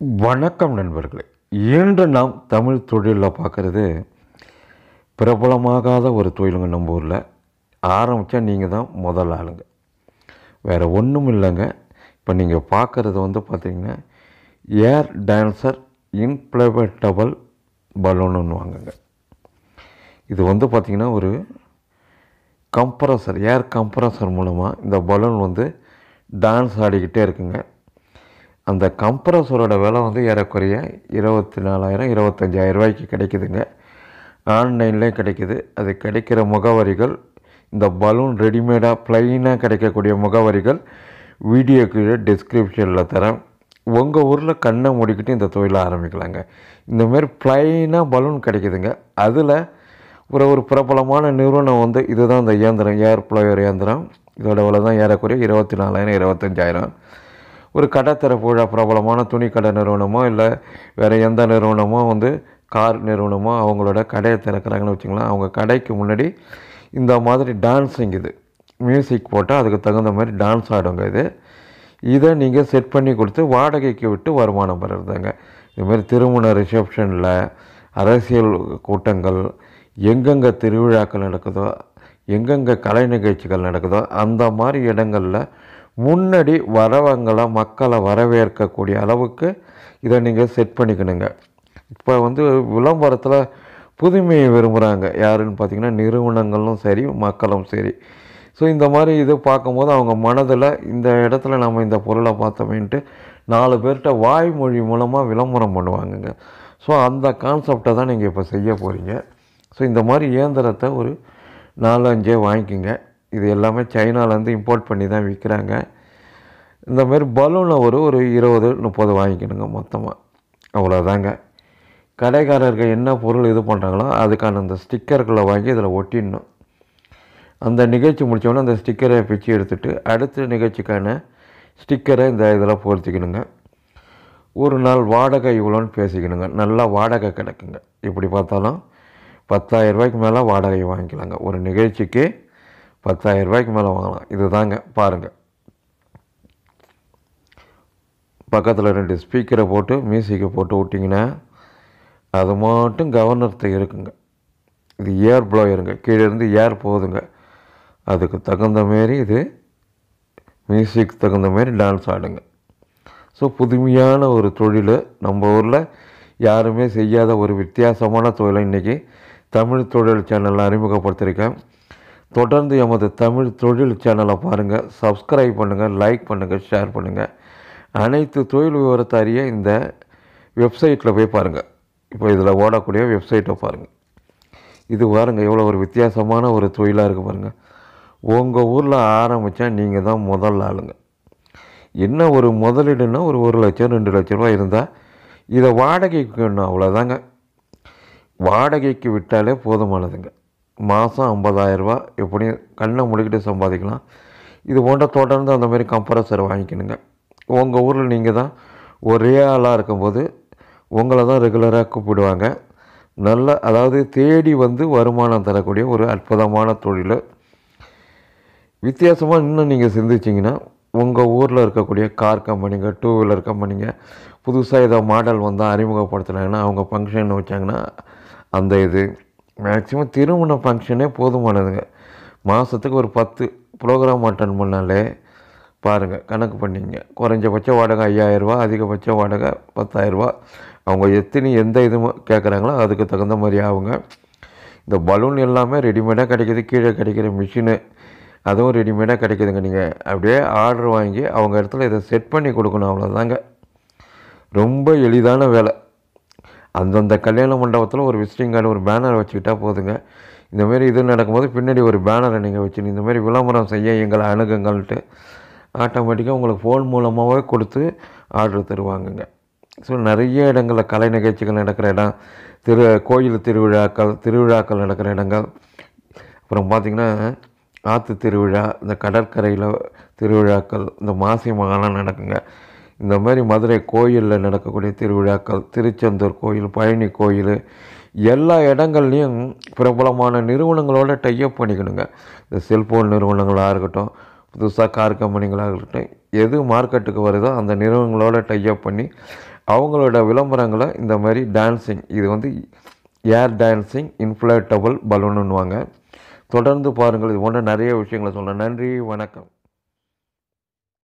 வணக்கம் நண்பர்களே. இன்று நாம் தமிழ் தொழிலில் பார்க்குறது பிரபலமாகாத ஒரு தொழிலுங்க நம்ம ஊரில். ஆரம்பித்தா நீங்கள் தான் முதல் ஆளுங்க. வேறு ஒன்றும் இல்லைங்க. இப்போ நீங்கள் பார்க்குறது வந்து பார்த்தீங்கன்னா ஏர் டான்சர் இன்ப்ளபேட்டபிள் பலூனுன்னு வாங்குங்க. இது வந்து பார்த்திங்கன்னா ஒரு கம்ப்ரஸர் ஏர் கம்ப்ரஸர் மூலமாக இந்த பலூன் வந்து டான்ஸ் ஆடிக்கிட்டே இருக்குங்க. அந்த கம்ப்ரஸரோட விலை வந்து ஏறக்குறைய இருபத்தி நாலாயிரம் இருபத்தஞ்சாயிரம் ரூபாய்க்கு கிடைக்குதுங்க. ஆன்லைன்லேயே கிடைக்குது. அது கிடைக்கிற முகவரிகள் இந்த பலூன் ரெடிமேடாக ப்ளைனாக கிடைக்கக்கூடிய முகவரிகள் வீடியோ கீழே டிஸ்கிரிப்ஷனில் தரேன். உங்கள் ஊரில் கண்ணை மூடிக்கிட்டு இந்த தொழிலை ஆரம்பிக்கலாங்க. இந்தமாரி ப்ளைனாக பலூன் கிடைக்குதுங்க. அதில் ஒரு ஒரு பிரபலமான நிறுவனம் வந்து இதுதான் இந்த இயந்திரம் ஏர் ப்ளோயர் இயந்திரம். இதோட விலை தான் ஏறக்குறைய இருபத்தி நாலாயிரம் இருபத்தஞ்சாயிரம். ஒரு கடைத்தர புழா விழா பிரபலமான துணிக்கடை நிறுவனமோ இல்லை வேறு எந்த நிறுவனமோ வந்து கார் நிறுவனமோ அவங்களோட கடையை திறக்கிறாங்கன்னு வச்சுங்களேன் அவங்க கடைக்கு முன்னாடி இந்த மாதிரி டான்ஸிங் இது மியூசிக் போட்டால் அதுக்கு தகுந்த மாதிரி டான்ஸ் ஆடுங்க இது. இதை நீங்கள் செட் பண்ணி கொடுத்து வாடகைக்கு விட்டு வருமானம் பெறுறதுங்க. இதுமாரி திருமண ரிசப்ஷனில் அரசியல் கூட்டங்கள் எங்கெங்கே திருவிழாக்கள் நடக்குதோ எங்கெங்கே கலை நிகழ்ச்சிகள் நடக்குதோ அந்த மாதிரி இடங்களில் முன்னாடி வரவங்களை மக்களை வரவேற்கக்கூடிய அளவுக்கு இதை நீங்கள் செட் பண்ணிக்கணுங்க. இப்போ வந்து விளம்பரத்தில் புதுமையை விரும்புகிறாங்க யாருன்னு பார்த்தீங்கன்னா நிறுவனங்களும் சரி மக்களும் சரி. ஸோ இந்த மாதிரி இது பார்க்கும்போது அவங்க மனதில் இந்த இடத்துல நம்ம இந்த பொருளை பார்த்தோமேன்ட்டு நாலு பேர்கிட்ட வாய்மொழி மூலமாக விளம்பரம் பண்ணுவாங்கங்க. ஸோ அந்த கான்செப்டை தான் நீங்கள் இப்போ செய்ய போகிறீங்க ஸோ இந்த மாதிரி இயந்திரத்தை ஒரு நாலு அஞ்சே வாங்கிக்கோங்க. இது எல்லாமே சைனாலேருந்து இம்போர்ட் பண்ணி தான் விற்கிறாங்க. இந்த மாதிரி பலூனை ஒரு ஒரு இருபது முப்பது வாங்கிக்கணுங்க மொத்தமாக அவ்வளோதாங்க கடைக்காரர்கள் என்ன பொருள் இது பண்ணுறாங்களோ அதுக்கான அந்த ஸ்டிக்கர்களை வாங்கி இதில் ஒட்டிடணும். அந்த நிகழ்ச்சி முடித்தோடனே அந்த ஸ்டிக்கரை பிச்சு எடுத்துகிட்டு அடுத்த நிகழ்ச்சிக்கான ஸ்டிக்கரை இந்த இதில் பொருத்திக்கணுங்க. ஒரு நாள் வாடகை இவ்வளோன்னு பேசிக்கணுங்க. நல்லா வாடகை கிடைக்குங்க. இப்படி பார்த்தாலும் பத்தாயிரம் ரூபாய்க்கு மேலே வாடகை வாங்கிக்கலாங்க. ஒரு நிகழ்ச்சிக்கு பத்தாயிரம் ரூபாய்க்கு மேலே வாங்கலாம். இது தாங்க பாருங்கள் பக்கத்தில் ரெண்டு ஸ்பீக்கரை போட்டு மியூசிக்கை போட்டு விட்டிங்கன்னா அது மட்டும் கவர்னர்த்து இருக்குங்க. இது ஏர் ப்ளோயருங்க கீழே இருந்து ஏர் போகுதுங்க. அதுக்கு தகுந்த மாரி இது மியூசிக் தகுந்த மாரி டான்ஸ் ஆடுங்க. ஸோ புதுமையான ஒரு தொழில். நம்ம ஊரில் யாருமே செய்யாத ஒரு வித்தியாசமான தொழிலை. இன்றைக்கி தமிழ் தொழில் சேனலில் அறிமுகப்படுத்தியிருக்கேன் தொடர்ந்து எமது தமிழ் தொழில் சேனலை பாருங்கள் சப்ஸ்கிரைப் பண்ணுங்கள் லைக் பண்ணுங்கள் ஷேர் பண்ணுங்கள் அனைத்து தொழில் விவரத்தை அறிய இந்த வெப்சைட்டில் போய் பாருங்கள் இப்போ இதில் ஓடக்கூடிய வெப்சைட்டை பாருங்கள் இது பாருங்கள் எவ்வளோ ஒரு வித்தியாசமான ஒரு தொழிலாக இருக்குது பாருங்கள் உங்கள் ஊரில் ஆரம்பித்தா நீங்கள் தான் முதல் ஆளுங்க. என்ன ஒரு முதலீடுன்னா ஒரு ஒரு லட்சம் ரெண்டு லட்ச ரூபா இருந்தால் இதை வாடகைக்கு வேணும் அவ்வளோதாங்க வாடகைக்கு விட்டாலே போதுமானதுங்க. மாதம் ஐம்பதாயிரரூபா எப்படியும் கண்ணை முடிக்கிட்டு சம்பாதிக்கலாம். இது போன்ற தொடர்ந்து அந்த மாதிரி கம்ப்ரஸர் வாங்கிக்கணுங்க. உங்கள் ஊரில் நீங்கள் தான் ஒரே ஆளாக இருக்கும்போது உங்களை தான் ரெகுலராக கூப்பிடுவாங்க. நல்ல அதாவது தேடி வந்து வருமானம் தரக்கூடிய ஒரு அற்புதமான தொழில். வித்தியாசமாக இன்னும் நீங்கள் சிந்திச்சிங்கன்னா உங்கள் ஊரில் இருக்கக்கூடிய கார் கம்பெனிங்க டூ வீலர் கம்பெனிங்க புதுசாக ஏதோ மாடல் வந்தால் அறிமுகப்படுத்துனாங்கன்னா அவங்க ஃபங்க்ஷன் வச்சாங்கன்னா அந்த இது மேக்ஸிமம் திருமண ஃபங்க்ஷனே போதுமானதுங்க. மாதத்துக்கு ஒரு பத்து ப்ரோக்ராம் அட்டன் பண்ணாலே பாருங்கள் கணக்கு பண்ணிங்க குறைஞ்சபட்ச வாடகை ஐயாயிரரூபா அதிகபட்ச வாடகை பத்தாயிரரூபா அவங்க எத்தனை எந்த இது கேட்குறாங்களோ அதுக்கு தகுந்த மாதிரி ஆகுங்க. இந்த பலூன் எல்லாமே ரெடிமேடாக கிடைக்கிது கீழே கிடைக்கிற மிஷினு அதுவும் ரெடிமேடாக கிடைக்கிதுங்க. நீங்கள் அப்படியே ஆர்டர் வாங்கி அவங்க இடத்துல இதை செட் பண்ணி கொடுக்கணும் அவ்வளோதாங்க ரொம்ப எளிதான வேலை. அந்தந்த கல்யாண மண்டபத்தில் ஒரு விசிட்டிங் கார்டு ஒரு பேனர் வச்சுக்கிட்டா போதுங்க. இந்தமாரி இது நடக்கும்போது பின்னாடி ஒரு பேனரை நீங்கள் வச்சு இந்தமாரி விளம்பரம் செய்ய எங்களை அணுகுங்கள்ட்டு ஆட்டோமேட்டிக்காக உங்களுக்கு ஃபோன் மூலமாகவே கொடுத்து ஆர்டர் தருவாங்கங்க. ஸோ நிறைய இடங்களில் கலை நிகழ்ச்சிகள் நடக்கிற இடம் திரு கோயில் திருவிழாக்கள் திருவிழாக்கள் நடக்கிற இடங்கள். அப்புறம் பார்த்திங்கன்னா ஆற்று திருவிழா இந்த கடற்கரையில் திருவிழாக்கள் இந்த மாசி மகாலாம் நடக்குங்க. இந்த மாதிரி மதுரை கோயிலில் நடக்கக்கூடிய திருவிழாக்கள் திருச்செந்தூர் கோயில் பழனி கோயில் எல்லா இடங்கள்லையும் பிரபலமான நிறுவனங்களோட டைப் பண்ணிக்கணுங்க. இந்த செல்ஃபோன் நிறுவனங்களாக இருக்கட்டும் புதுசாக கார் கம்பெனிகளாக இருக்கட்டும் எது மார்க்கெட்டுக்கு வருதோ அந்த நிறுவனங்களோட டைப் பண்ணி அவங்களோட விளம்பரங்களை இந்த மாதிரி டான்ஸிங் இது வந்து ஏர் டான்ஸிங் இன்ஃப்ளேட்டபுள் பலூனுன்னுவாங்க தொடர்ந்து பாருங்கள் இது போன்ற நிறைய விஷயங்களை சொல்கிறேன் நன்றி வணக்கம்.